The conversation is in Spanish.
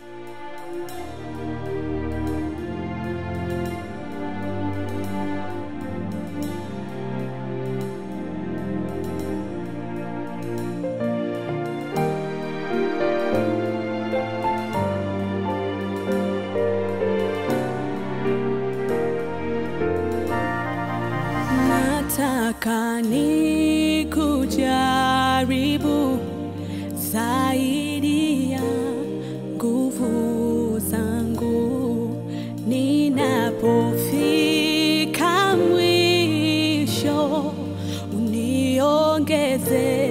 Bye. envanquecer.